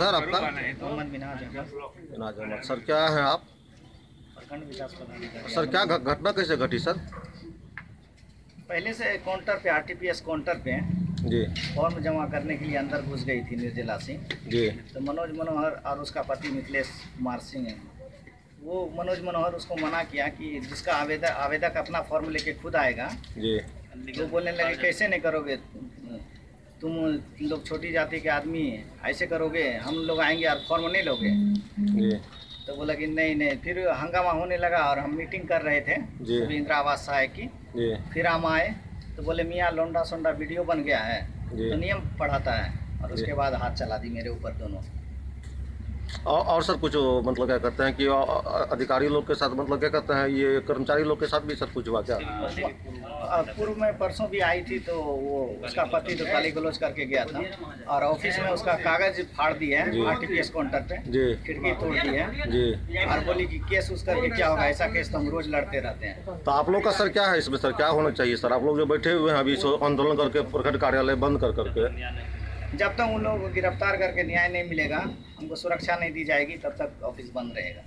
Sir आपका? Mohammad Ahmad sir क्या है आप? प्रखंड विकास पदाधिकारी। सर क्या घटना कैसे घटी सर? पहले से काउंटर पे आरटीपीएस काउंटर पे जी। फॉर्म जमा करने के लिए अंदर घुस गई थी निर्जला सिंह। जी। तो मनोज मनोहर और उसका पति मिथिलेश कुमार सिंह है। वो मनोज मनोहर उसको मना किया कि जिसका आवेदक आवेदक अपना फॉर्म लेके खुद आएगा। जी। तो बोलने लगे कैसे नहीं करोगे? तुम लोग छोटी जाति के आदमी ऐसे करोगे हम लोग आएँगे और फॉर्म नहीं लोगे? तो बोला कि नहीं नहीं। फिर हंगामा होने लगा और हम मीटिंग कर रहे थे। सभी इंदिरा आवास सहायक की। फिर हम आए तो बोले मियाँ लोंडा सोंडा वीडियो बन गया है तो नियम पढ़ाता है। और उसके बाद हाथ चला दी मेरे ऊपर दोनों। और, और सर कुछ मतलब क्या करते हैं कि अधिकारी लोग के साथ मतलब क्या करते हैं ये कर्मचारी लोग के साथ भी सर कुछ हुआ क्या? पूर्व में परसों भी आई थी तो वो उसका पति तो गाली गलौज करके गया था और ऑफ़िस में उसका कागज़ फाड़ दिया जी। है आरटीपीएस काउंटर पे जी। खिड़की तोड़ दी है जी। और बोली कि केस उस करके क्या होगा ऐसा केस तो हम रोज लड़ते रहते हैं। तो आप लोग का सर क्या है इसमें सर? क्या होना चाहिए सर? आप लोग जो बैठे हुए हैं अभी आंदोलन करके प्रखंड कार्यालय बंद कर करके। जब तक उन लोगों को गिरफ़्तार करके न्याय नहीं मिलेगा उनको सुरक्षा नहीं दी जाएगी, तब तक ऑफ़िस बंद रहेगा।